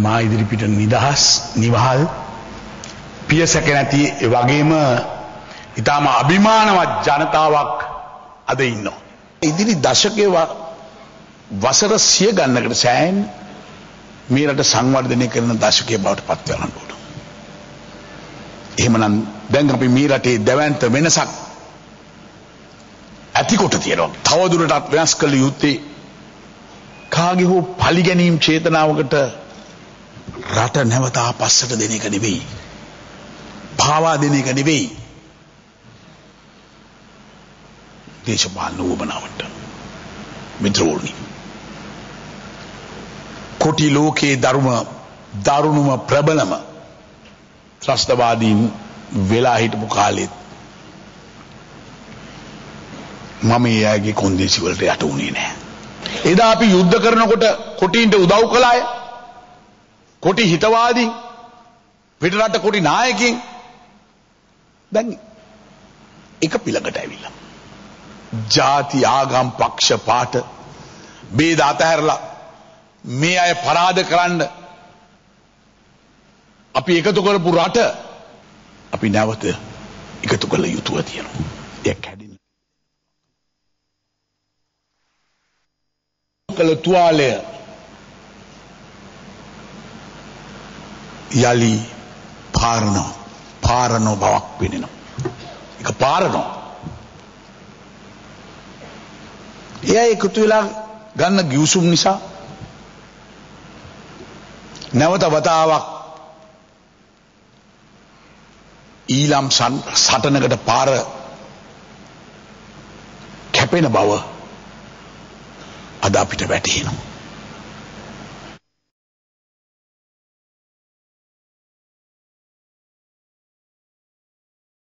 මා ඉදිරිපිට නිදහස් නිවහල් පියසැක නැති වගේම ඉතාම අභිමානවත් ජනතාවක් අද ඉන්නවා. ඉදිරි දශකය වසර සිය ගන්නකට සෑන් මේ රට සංවර්ධනය කරන දශකය බවට පත්වලන්න ඕන. එහෙමනම් දැන් අපි මේ රටේ දැවන්ත වෙනසක් ඇතිකොට තියෙනවා. තවදුරටත් වෙනස් කළ යුත්තේ කාගේ හෝ පලිගැනීම් චේතනාවකට රට නැවතා පස්සට දෙන එක නෙවෙයි. පාවා දෙන එක නෙවෙයි. දේශපාලන උවමනාවට. මිත්‍රෝල්නි. කොටි ලෝකයේ දරුම දරුණුම ප්‍රබලම ත්‍රස්තවාදීන් වෙලා හිටපු කාලෙත් මම ඒ අයගේ කොන්දේසි වලට යට වුණේ නැහැ. එදා අපි යුද්ධ කරනකොට කොටින්ට උදව් කළාය. කොටි හිතවාදී පිටරට කොටි නායකින් දැන් එක පිළකට ඇවිල්ලා. ජාති ආගම් පක්ෂ පාට බේද අතහැරලා මේ අය පරාද කරන්න අපි එකතු කරපු රට අපි නැවත එකතු කළ යුතුව තියෙනවා. එයක් හැදින්. කළ තුවාලය යළි පාරනෝ පාරනෝ බවක් පෙනෙනවා. එක පාරනෝ. එය එකතු වෙලා ගන්න ගිවසුම් නිසා නැවත වතාවක් ඊලම් සටනකට පාර කැපෙන බව අද අපිට වැටහෙනවා.